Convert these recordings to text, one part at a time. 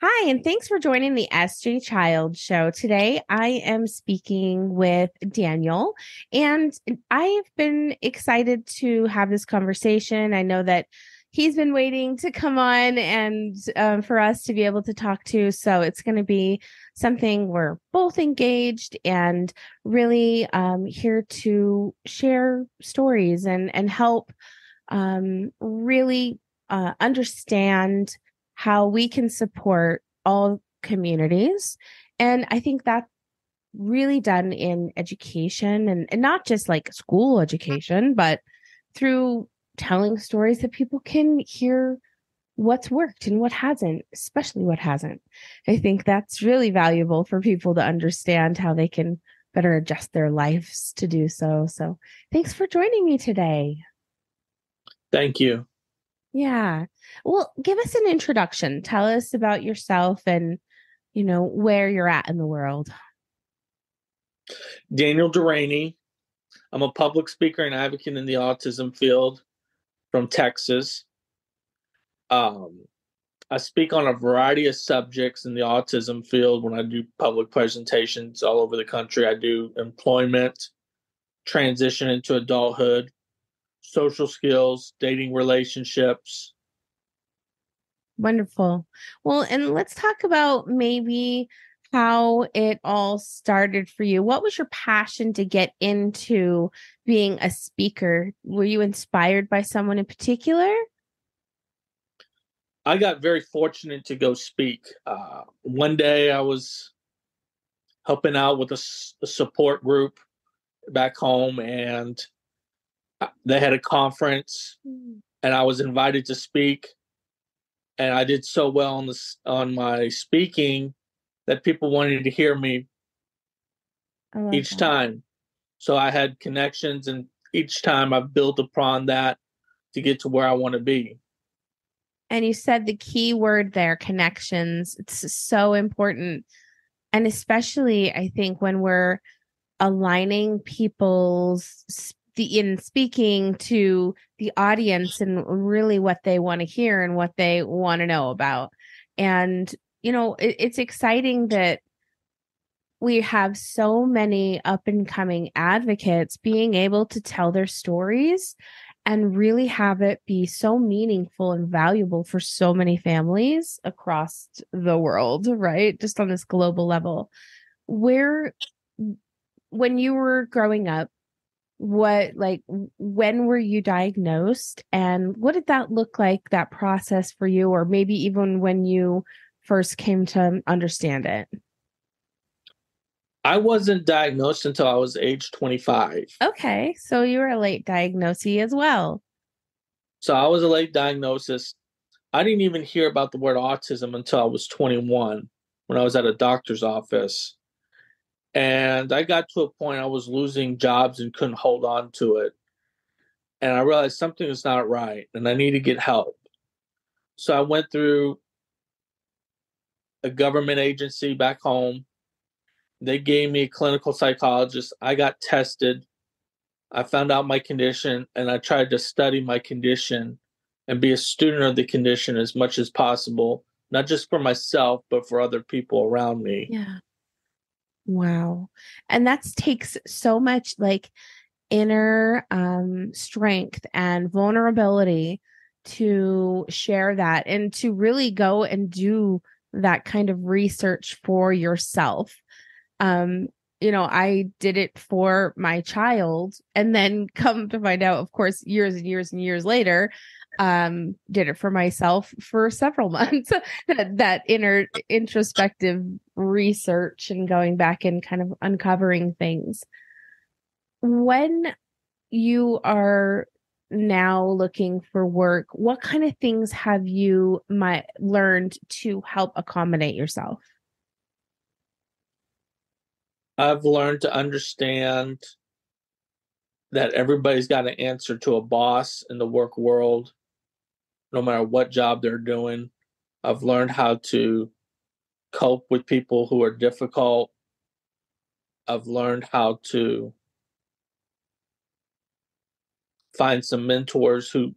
Hi, and thanks for joining the SJ Childs Show. Today, I am speaking with Daniel, and I've been excited to have this conversation. I know that he's been waiting to come on and um, for us to be able to talk to. So it's going to be something we're both engaged and really um, here to share stories and and help um, really uh, understand how we can support all communities. And I think that really done in education and, and not just like school education, but through telling stories that people can hear what's worked and what hasn't, especially what hasn't. I think that's really valuable for people to understand how they can better adjust their lives to do so. So thanks for joining me today. Thank you. Yeah. Well, give us an introduction. Tell us about yourself and, you know, where you're at in the world. Daniel Durany. I'm a public speaker and advocate in the autism field from Texas. Um, I speak on a variety of subjects in the autism field when I do public presentations all over the country. I do employment, transition into adulthood, social skills, dating relationships. Wonderful. Well, and let's talk about maybe how it all started for you. What was your passion to get into being a speaker? Were you inspired by someone in particular? I got very fortunate to go speak. Uh, one day I was helping out with a, a support group back home, and they had a conference mm. and I was invited to speak and I did so well on this on my speaking that people wanted to hear me each that. time. So I had connections and each time I've built upon that to get to where I want to be. And you said the key word there connections. It's so important. And especially I think when we're aligning people's the in speaking to the audience and really what they want to hear and what they want to know about. And you know it, it's exciting that we have so many up and coming advocates being able to tell their stories and really have it be so meaningful and valuable for so many families across the world right? Just on this global level. Where when you were growing up what like when were you diagnosed? And what did that look like that process for you or maybe even when you first came to understand it? I wasn't diagnosed until i was age 25 okay so you were a late diagnosis as well. So i was a late diagnosis. I didn't even hear about the word autism until i was 21 when i was at a doctor's office and I got to a point I was losing jobs and couldn't hold on to it. And I realized something is not right and I need to get help. So I went through a government agency back home. They gave me a clinical psychologist. I got tested. I found out my condition and I tried to study my condition and be a student of the condition as much as possible, not just for myself, but for other people around me. Yeah. Wow. And that takes so much like inner um strength and vulnerability to share that and to really go and do that kind of research for yourself. Um you know, I did it for my child and then come to find out of course years and years and years later um did it for myself for several months. That that inner introspective research and going back and kind of uncovering things. When you are now looking for work what kind of things have you might learned to help accommodate yourself? I've learned to understand that everybody's got an answer to a boss in the work world no matter what job they're doing. I've learned how to cope with people who are difficult. I've learned how to find some mentors who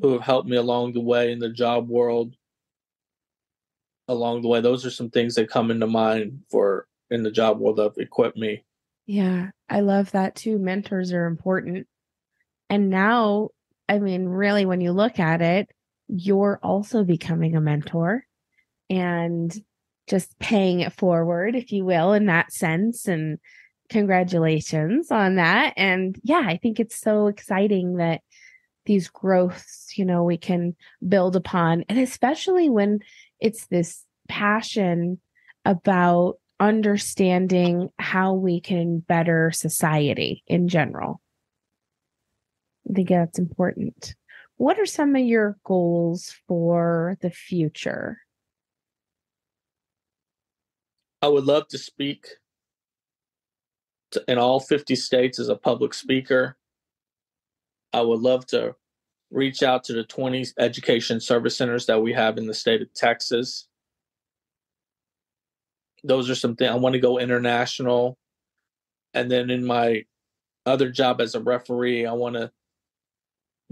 who have helped me along the way in the job world. along the way. Those are some things that come into mind for in the job world that have equipped me. Yeah, I love that too. Mentors are important. And now, I mean, really, when you look at it, you're also becoming a mentor and just paying it forward, if you will, in that sense. And congratulations on that. And yeah, I think it's so exciting that these growths, you know, we can build upon. And especially when it's this passion about understanding how we can better society in general. I think that's important. What are some of your goals for the future? I would love to speak to, in all 50 states as a public speaker. I would love to reach out to the 20 education service centers that we have in the state of Texas those are some things I want to go international. And then in my other job as a referee, I want to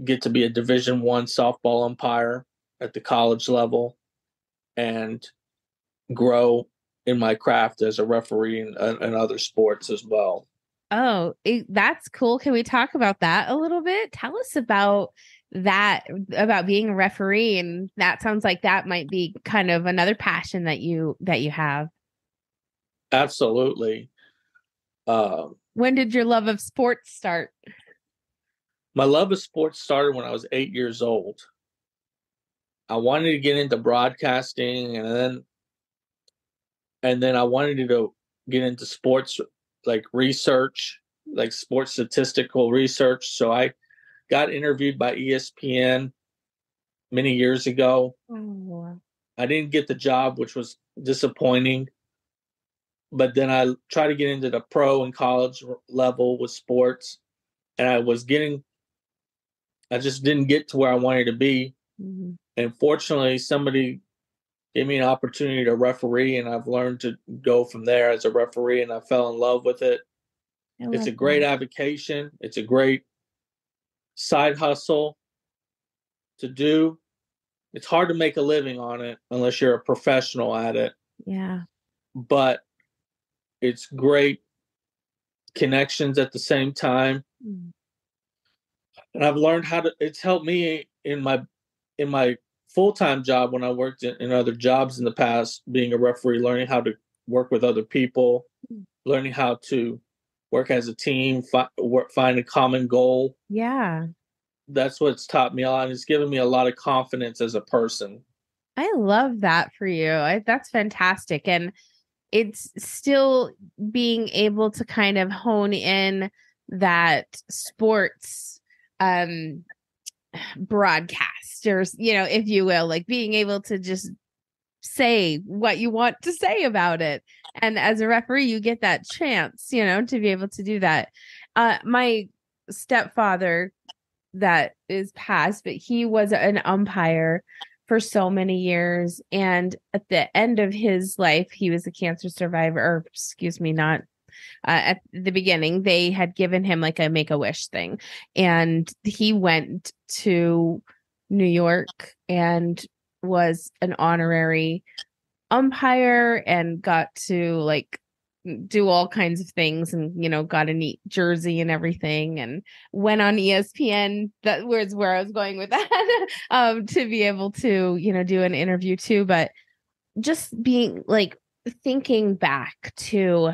get to be a division one softball umpire at the college level and grow in my craft as a referee and, and other sports as well. Oh, that's cool. Can we talk about that a little bit? Tell us about that about being a referee and that sounds like that might be kind of another passion that you that you have. Absolutely. Um, when did your love of sports start? My love of sports started when I was eight years old. I wanted to get into broadcasting and then and then I wanted to go get into sports like research, like sports statistical research. So I got interviewed by ESPN many years ago. Oh. I didn't get the job, which was disappointing but then I tried to get into the pro and college level with sports, and I was getting, I just didn't get to where I wanted to be. Mm-hmm. And fortunately, somebody gave me an opportunity to referee, and I've learned to go from there as a referee, and I fell in love with it. It's a great that. avocation. It's a great side hustle to do. It's hard to make a living on it unless you're a professional at it. Yeah. But it's great connections at the same time. Mm. And I've learned how to it's helped me in my in my full-time job when I worked in, in other jobs in the past being a referee learning how to work with other people, mm. learning how to work as a team, fi- work, find a common goal. Yeah. That's what's taught me a lot. And it's given me a lot of confidence as a person. I love that for you. I, that's fantastic. And it's still being able to kind of hone in that sports um broadcasters you know if you will like being able to just say what you want to say about it and as a referee you get that chance you know to be able to do that uh my stepfather that is passed but he was an umpire for so many years. And at the end of his life, he was a cancer survivor, or excuse me, not uh, at the beginning, they had given him like a make a wish thing. And he went to New York and was an honorary umpire and got to like do all kinds of things and you know got a neat jersey and everything and went on espn that was where i was going with that um to be able to you know do an interview too but just being like thinking back to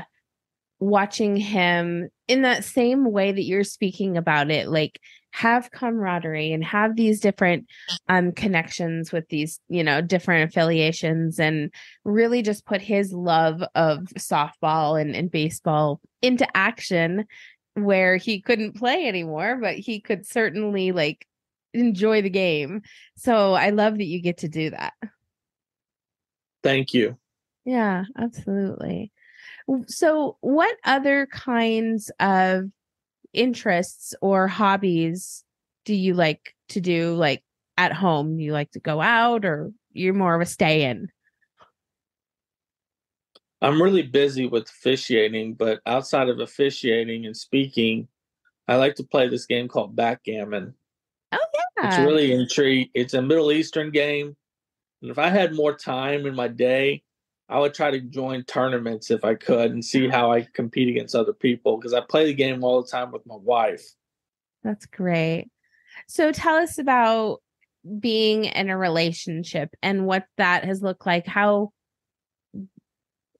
watching him in that same way that you're speaking about it like have camaraderie and have these different um connections with these you know different affiliations and really just put his love of softball and, and baseball into action where he couldn't play anymore but he could certainly like enjoy the game. So i love that you get to do that. Thank you. Yeah absolutely so what other kinds of interests or hobbies do you like to do like at home? You like to go out or you're more of a stay in? I'm really busy with officiating, but outside of officiating and speaking, I like to play this game called backgammon. Oh yeah. It's really intriguing. It's a Middle Eastern game And if I had more time in my day, I would try to join tournaments if I could and see how I compete against other people because I play the game all the time with my wife. That's great. So tell us about being in a relationship and what that has looked like. How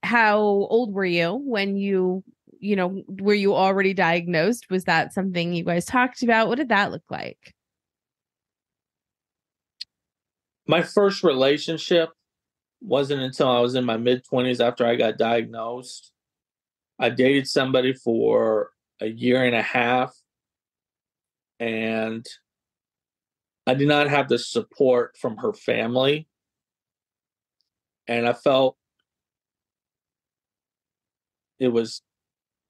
how old were you when you you know were you already diagnosed? Was that something you guys talked about? What did that look like? My first relationship wasn't until I was in my mid 20s after I got diagnosed. I dated somebody for a year and a half and I did not have the support from her family. And I felt it was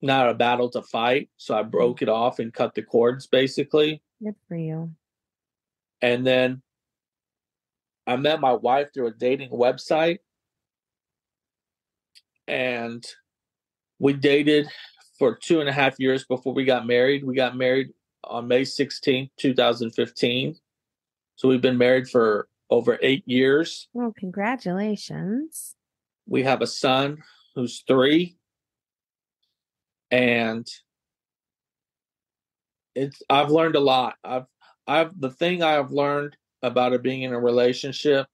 not a battle to fight. So I broke mm. it off and cut the cords basically. Good for you. And then I met my wife through a dating website. And we dated for two and a half years before we got married. We got married on May 16th, 2015. So we've been married for over eight years. Well, congratulations. We have a son who's three. And it's I've learned a lot. I've I've the thing I've learned about it being in a relationship,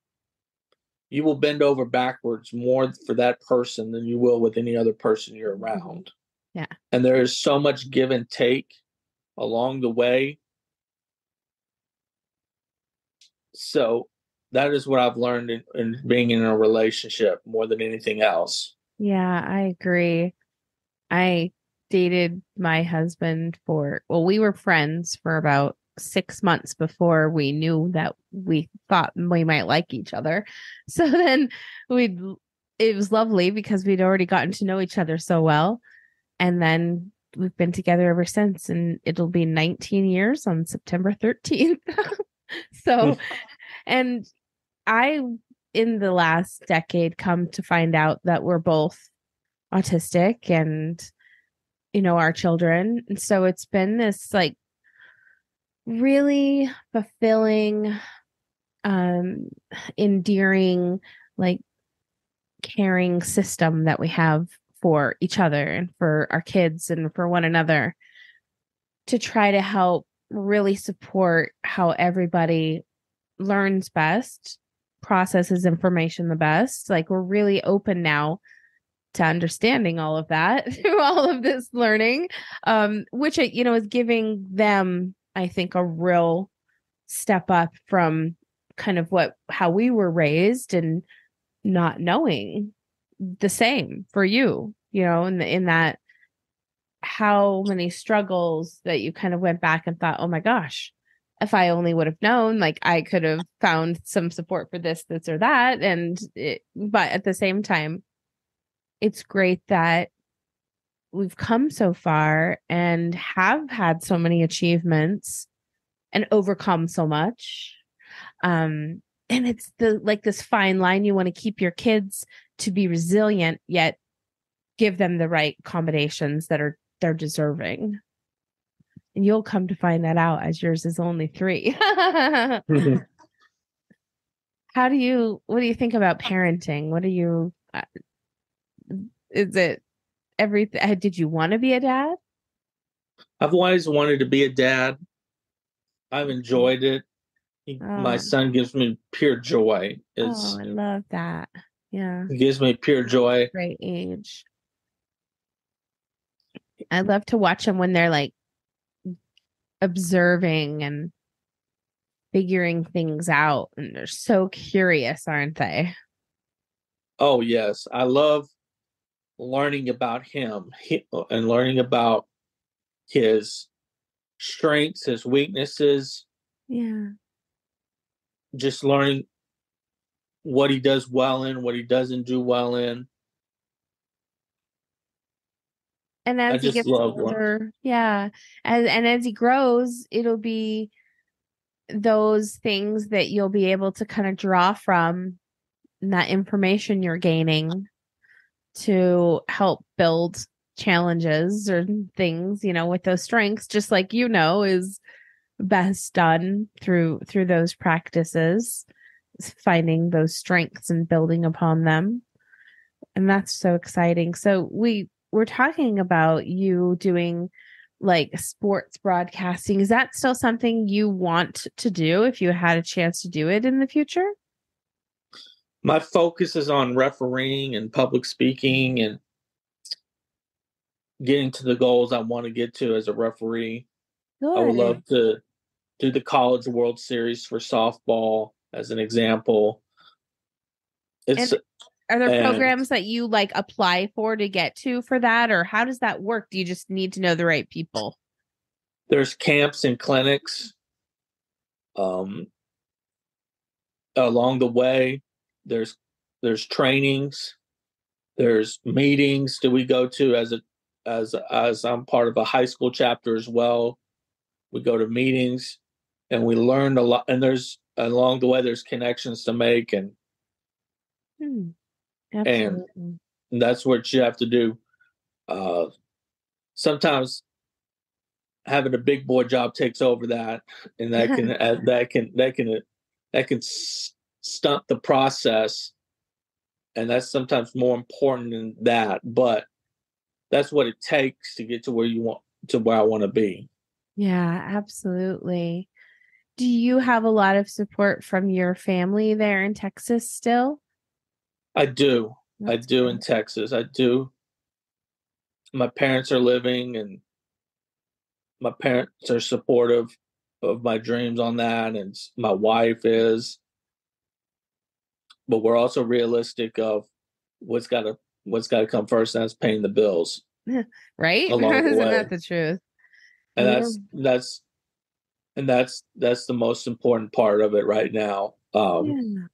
you will bend over backwards more for that person than you will with any other person you're Mm-hmm. around. Yeah. And there is so much give and take along the way. So that is what I've learned in, in being in a relationship more than anything else. Yeah, I agree. I dated my husband for, well, we were friends for about six months before we knew that we thought we might like each other. So then we, it was lovely because we'd already gotten to know each other so well. And then we've been together ever since, and it'll be 19 years on September 13th. so, hmm. and I, in the last decade, come to find out that we're both autistic and, you know, our children. And so it's been this like really fulfilling, um, endearing, like caring system that we have for each other and for our kids and for one another to try to help really support how everybody learns best, processes information the best. Like we're really open now to understanding all of that through all of this learning, um, which you know is giving them, I think, a real step up from kind of what how we were raised and not knowing the same for you, you know, in the, in that how many struggles that you kind of went back and thought, oh my gosh, if I only would have known, like I could have found some support for this, this, or that. And it, but at the same time, it's great that we've come so far and have had so many achievements and overcome so much. Um, and it's the like this fine line you want to keep your kids to be resilient, yet give them the right combinations that are they're deserving. And you'll come to find that out as yours is only three. How do you, what do you think about parenting? What do you, uh, is it everything? Uh, did you want to be a dad? I've always wanted to be a dad. I've mm. enjoyed it. He, My Oh. son gives me pure joy. Oh, it's oh, I love that. Yeah. it gives me pure joy. Great age. I love to watch them when they're like observing and figuring things out. And they're so curious, aren't they? Oh yes, I love learning about him and learning about his strengths, his weaknesses, Yeah. just learning what he does well in, what he doesn't do well in. And I as he gets older, yeah. And and as he grows, it'll be those things that you'll be able to kind of draw from that information you're gaining to help build challenges or things, you know, with those strengths, just like you know, is best done through through those practices. finding those strengths and building upon them. And that's so exciting. So we we're talking about you doing like sports broadcasting. Is that still something you want to do if you had a chance to do it in the future? My focus is on refereeing and public speaking and getting to the goals I want to get to as a referee. Good. I would love to do the College World Series for softball as an example. It's and are there and, programs that you like apply for to get to for that or how does that work? Do you just need to know the right people? There's camps and clinics um along the way. There's there's trainings, there's meetings that we go to as a as as I'm part of a high school chapter as well. We go to meetings and we learn a lot and there's along the way there's connections to make and hmm. and that's what you have to do uh sometimes having a big boy job takes over that and that can uh, that can that can that can stunt the process and that's sometimes more important than that but that's what it takes to get to where you want to where I want to be yeah absolutely do you have a lot of support from your family there in Texas still? I do. That's I do good. in Texas. I do. My parents are living and my parents are supportive of my dreams on that and my wife is but we're also realistic of what's got to what's got to come first and that's paying the bills right isn't that the truth and yeah. that's that's and that's that's the most important part of it right now um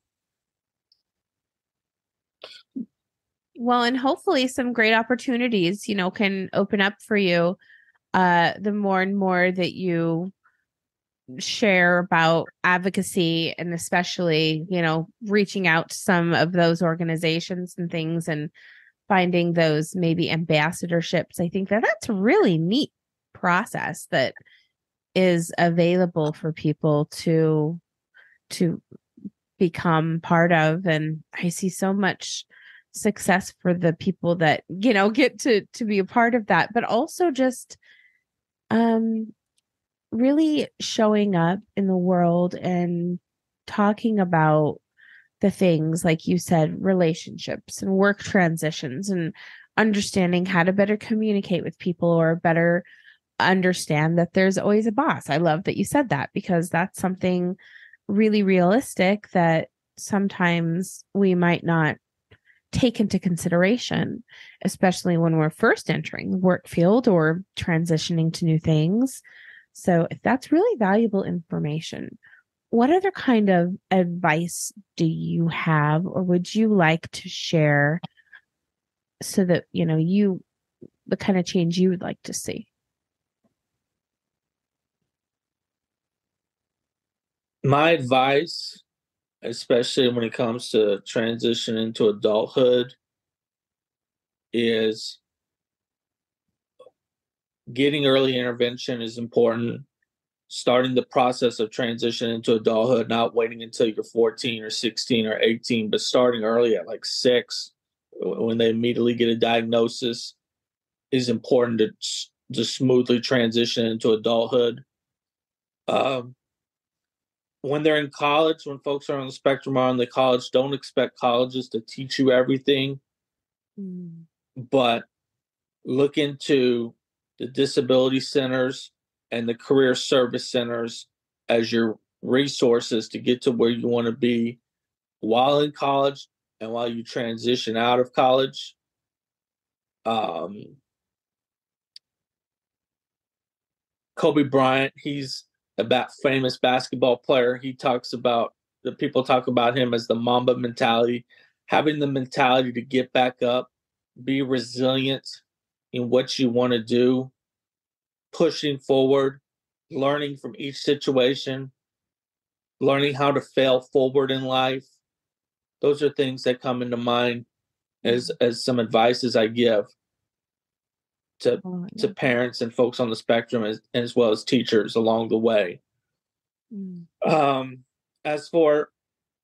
yeah. well and hopefully some great opportunities you know can open up for you uh the more and more that you share about advocacy and especially you know reaching out to some of those organizations and things and finding those maybe ambassadorships. I think that that's a really neat process that is available for people to to become part of. And i see so much success for the people that you know get to to be a part of that but also just um really showing up in the world and talking about the things like you said relationships and work transitions and understanding how to better communicate with people or better understand that there's always a boss. I love that you said that because that's something really realistic that sometimes we might not take into consideration, especially when we're first entering the work field or transitioning to new things. So, if that's really valuable information, what other kind of advice do you have or would you like to share so that, you know, you the kind of change you would like to see? my advice, especially when it comes to transition into adulthood, is getting early intervention is important. Starting the process of transition into adulthood, not waiting until you're 14 or 16 or 18, but starting early at like six when they immediately get a diagnosis is important to, to smoothly transition into adulthood. Um, when they're in college, when folks are on the spectrum are on the college, don't expect colleges to teach you everything. Mm. But look into the disability centers and the career service centers as your resources to get to where you want to be while in college and while you transition out of college. Um, Kobe Bryant, he's a about famous basketball player. He talks about the people talk about him as the Mamba mentality, having the mentality to get back up, be resilient in what you want to do, pushing forward, learning from each situation, learning how to fail forward in life. Those are things that come into mind as as some advices I give to oh, yeah. to parents and folks on the spectrum as, as well as teachers along the way. Mm. Um, as for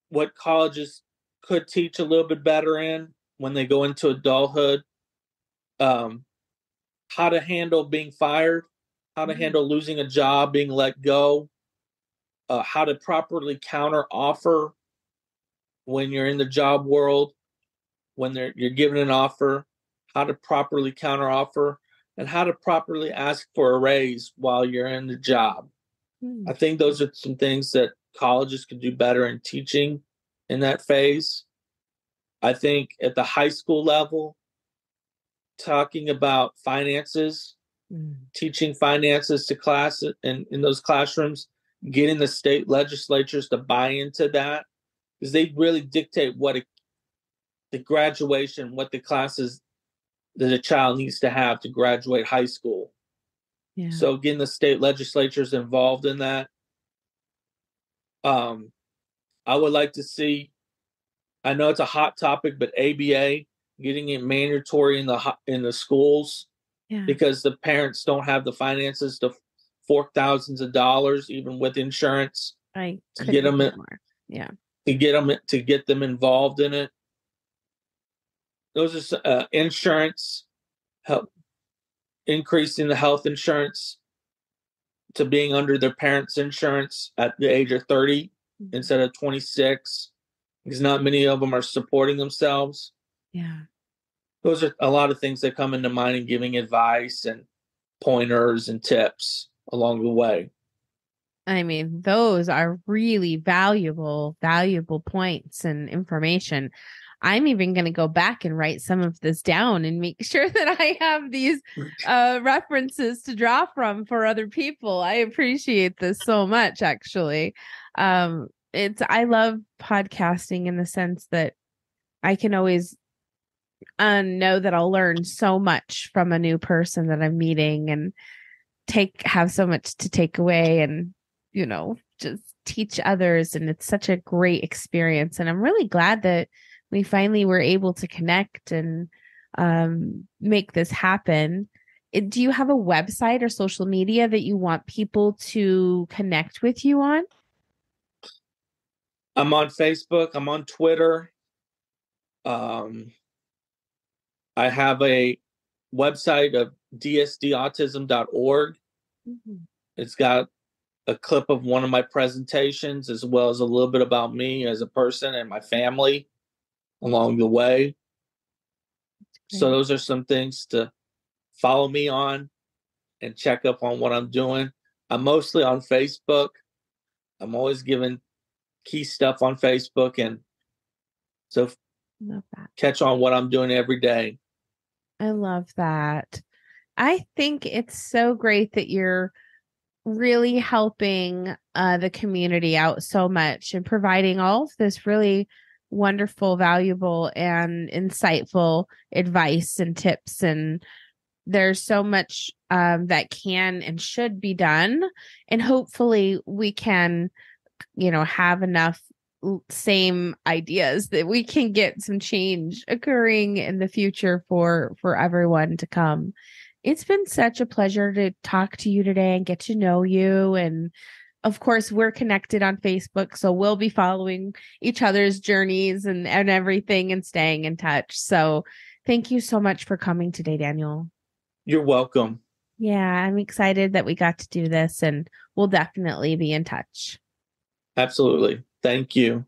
what colleges could teach a little bit better in when they go into adulthood. Um, how to handle being fired, how to mm-hmm. handle losing a job, being let go, uh, how to properly counter offer when you're in the job world, when they're, you're given an offer, how to properly counter offer, and how to properly ask for a raise while you're in the job. Mm-hmm. I think those are some things that colleges could do better in teaching in that phase. I think at the high school level, talking about finances, mm. teaching finances to class in, in those classrooms, getting the state legislatures to buy into that, because they really dictate what a, the graduation, what the classes that a child needs to have to graduate high school. Yeah. So getting the state legislatures involved in that. Um, I would like to see. I know it's a hot topic, but ABA getting it mandatory in the in the schools yeah. because the parents don't have the finances to fork thousands of dollars, even with insurance, to get them. In, yeah, to get them to get them involved in it. Those are uh, insurance help increasing the health insurance to being under their parents' insurance at the age of 30 mm-hmm. instead of 26 because not many of them are supporting themselves. Yeah. Those are a lot of things that come into mind in giving advice and pointers and tips along the way. I mean, those are really valuable, valuable points and information. I'm even going to go back and write some of this down and make sure that I have these uh, references to draw from for other people. I appreciate this so much, actually. Um, it's I love podcasting in the sense that I can always uh, know that I'll learn so much from a new person that I'm meeting and take have so much to take away and you know just teach others and it's such a great experience and I'm really glad that we finally were able to connect and um, make this happen. Do you have a website or social media that you want people to connect with you on? I'm on Facebook. I'm on Twitter. Um, I have a website of dsdautism.org. Mm-hmm. It's got a clip of one of my presentations as well as a little bit about me as a person and my family along the way. So those are some things to follow me on and check up on what I'm doing. I'm mostly on Facebook. I'm always giving key stuff on Facebook and so catch on what I'm doing every day. I love that. I think it's so great that you're really helping uh, the community out so much and providing all of this really wonderful, valuable, and insightful advice and tips. And there's so much um, that can and should be done. And hopefully, we can, you know, have enough same ideas that we can get some change occurring in the future for for everyone to come. It's been such a pleasure to talk to you today and get to know you and of course we're connected on facebook so we'll be following each other's journeys and, and everything and staying in touch. So thank you so much for coming today daniel. You're welcome. Yeah i'm excited that we got to do this and we'll definitely be in touch. Absolutely thank you